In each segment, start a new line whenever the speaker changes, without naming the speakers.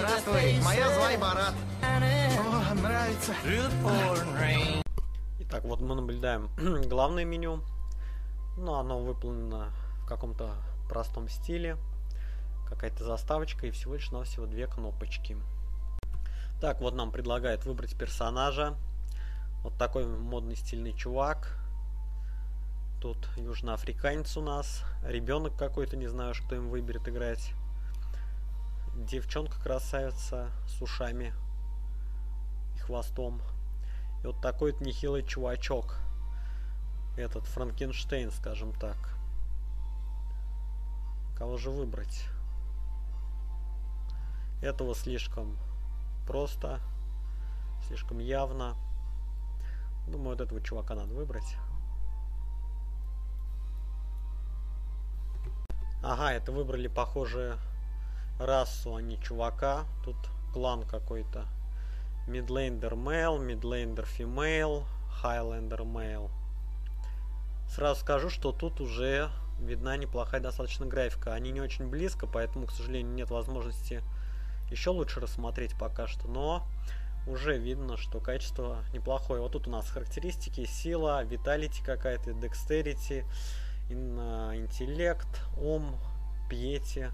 Здравствуй, моя звай Барат. О, нравится.
Итак, вот мы наблюдаем главное меню. Ну, оно выполнено в каком-то простом стиле. Какая-то заставочка и всего лишь навсего две кнопочки. Так, вот нам предлагают выбрать персонажа. Вот такой модный стильный чувак. Тут южноафриканец у нас. Ребенок какой-то, не знаю, что им выберет играть. Девчонка красавица с ушами и хвостом. И вот такой вот нехилый чувачок. Этот Франкенштейн, скажем так. Кого же выбрать? Этого слишком просто, слишком явно. Думаю, вот этого чувака надо выбрать. Ага, это выбрали, похоже, расу, а не чувака. Тут клан какой-то. Midlander male, Midlander female, Highlander male. Сразу скажу, что тут уже видна неплохая достаточно графика. Они не очень близко, поэтому, к сожалению, нет возможности еще лучше рассмотреть пока что. Но уже видно, что качество неплохое. Вот тут у нас характеристики, сила, виталити какая-то, dexterity, интеллект, ум, пьети.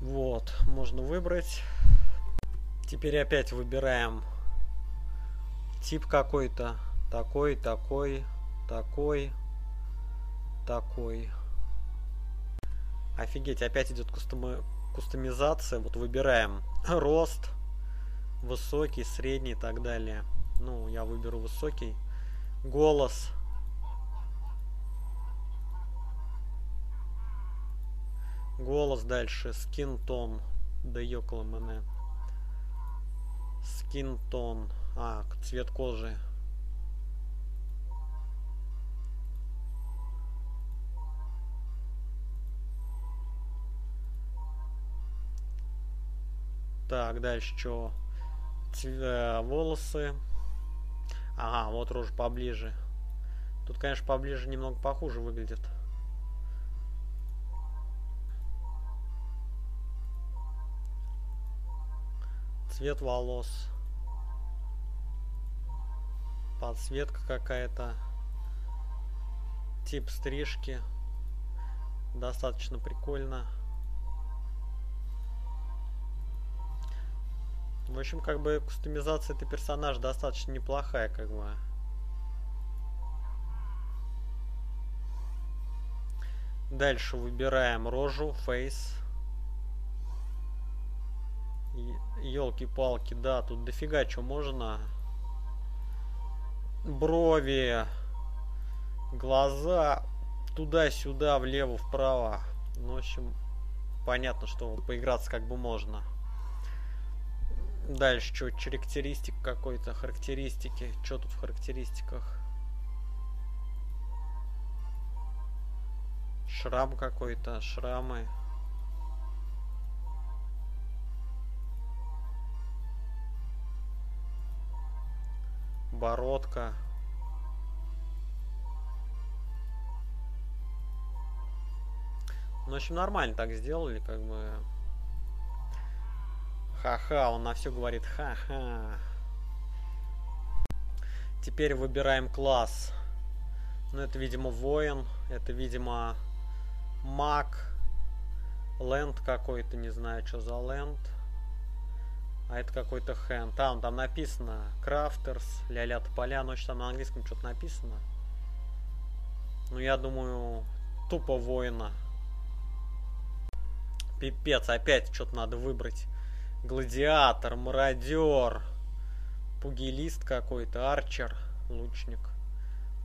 Вот, можно выбрать. Теперь опять выбираем тип какой-то. Такой, такой, такой, такой. Офигеть, опять идет кустоми... кустомизация. Вот выбираем рост, высокий, средний и так далее. Ну, я выберу высокий. Голос. Голос дальше. Скинтон. Да ёкало мене. Скинтон. А, цвет кожи. Так, дальше что? Цве волосы. Ага, вот рожа поближе. Тут, конечно, поближе немного похуже выглядит. Цвет волос. Подсветка какая-то. Тип стрижки. Достаточно прикольно. В общем, как бы кустомизация этой персонажа достаточно неплохая, как бы. Дальше выбираем рожу, face. Елки-палки, да, тут дофига что можно. Брови, глаза, туда-сюда, влево-вправо. Ну, в общем, понятно, что поиграться как бы можно. Дальше что, характеристик какой-то, характеристики. Что тут в характеристиках? Шрам какой-то, шрамы. Бородка. Ну, в общем, нормально так сделали, как бы. Ха-ха, он на все говорит ха-ха. Теперь выбираем класс. Ну, это, видимо, воин. Это, видимо, маг. Ленд какой-то, не знаю, что за ленд. А это какой-то хэнд. Там, там написано крафтерс, ля-ля поля. Ночь там на английском что-то написано. Ну, я думаю, тупо воина. Пипец, опять что-то надо выбрать. Гладиатор, мародер, пугилист какой-то, арчер, лучник,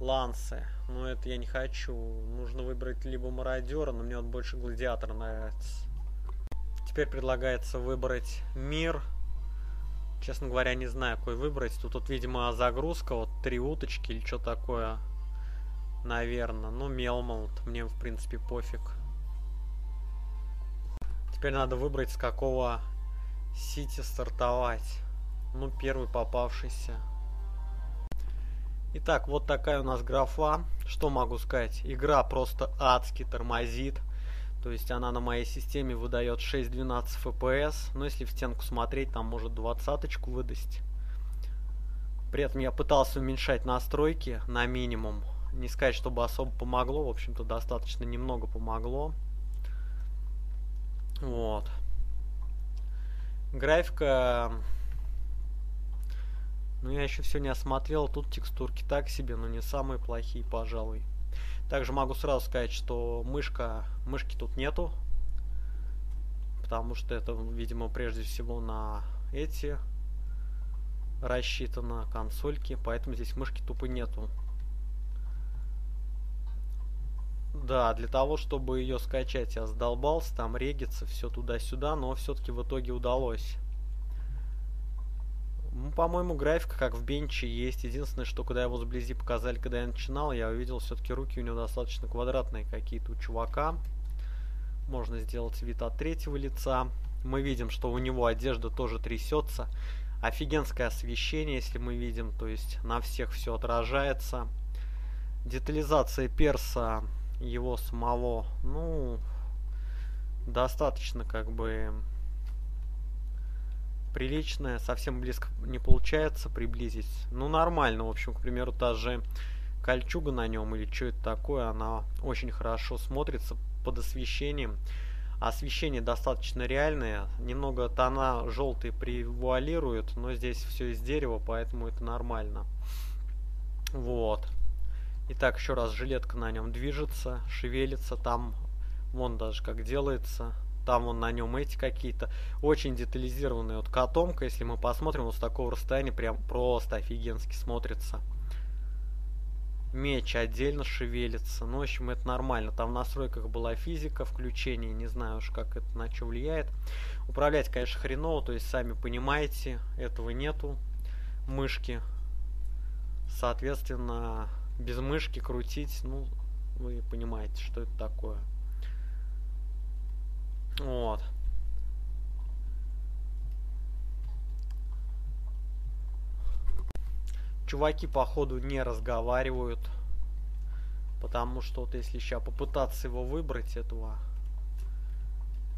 лансы. Но это я не хочу. Нужно выбрать либо мародера, но мне вот больше гладиатор нравится. Теперь предлагается выбрать мир. Честно говоря, не знаю, какой выбрать. Тут, тут видимо, загрузка, вот три уточки или что такое. Наверное. Ну, Мелмонт, мне, в принципе, пофиг. Теперь надо выбрать, с какого Сити стартовать. Ну, первый попавшийся. Итак, вот такая у нас графа. Что могу сказать? Игра просто адски тормозит. То есть она на моей системе выдает 6-12 FPS, но если в стенку смотреть, там может двадцаточку выдать. При этом я пытался уменьшать настройки на минимум. Не сказать, чтобы особо помогло, в общем-то достаточно немного помогло. Вот. Графика... Ну, я еще все не осмотрел. Тут текстурки так себе, но не самые плохие, пожалуй. Также могу сразу сказать, что мышка, мышки тут нету. Потому что это, видимо, прежде всего на эти рассчитано консольки. Поэтому здесь мышки тупо нету. Да, для того, чтобы ее скачать, я задолбался, там региться, все туда-сюда, но все-таки в итоге удалось. Ну, по-моему, графика как в бенче есть. Единственное, что когда его сблизи показали, когда я начинал, я увидел все-таки руки у него достаточно квадратные какие-то у чувака. Можно сделать вид от третьего лица. Мы видим, что у него одежда тоже трясется. Офигенское освещение, если мы видим, то есть на всех все отражается. Детализация перса его самого, ну, достаточно как бы приличная, совсем близко не получается приблизить. Ну, нормально, в общем, к примеру, та же кольчуга на нем или что это такое, она очень хорошо смотрится под освещением. Освещение достаточно реальное, немного тона желтые превуалируют, но здесь все из дерева, поэтому это нормально. Вот. Итак, еще раз, жилетка на нем движется, шевелится, там вон даже как делается. Там вон на нем эти какие-то очень детализированные. Вот котомка, если мы посмотрим, вот с такого расстояния прям просто офигенски смотрится. Меч отдельно шевелится. Ну, в общем, это нормально. Там в настройках была физика, включение. Не знаю уж, как это на что влияет. Управлять, конечно, хреново. То есть, сами понимаете, этого нету. Мышки. Соответственно, без мышки крутить, ну, вы понимаете, что это такое. Вот. Чуваки, походу, не разговаривают. Потому что вот если сейчас попытаться его выбрать, этого...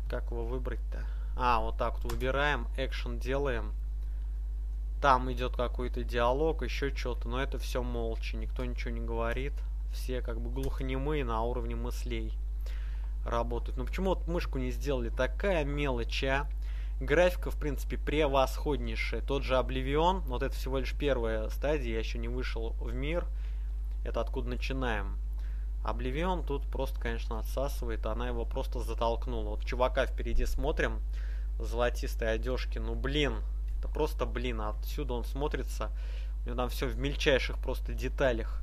Как его выбрать-то? А, вот так вот выбираем, экшен делаем. Там идет какой-то диалог, еще что-то, но это все молча, никто ничего не говорит. Все как бы глухонемые на уровне мыслей работают. Но почему вот мышку не сделали? Такая мелочь, а? Графика, в принципе, превосходнейшая. Тот же Обливион, вот это всего лишь первая стадия, я еще не вышел в мир. Это откуда начинаем. Обливион тут просто, конечно, отсасывает, она его просто затолкнула. Вот чувака впереди смотрим, золотистой одежки, ну блин, это просто, блин, отсюда он смотрится. У него там все в мельчайших просто деталях.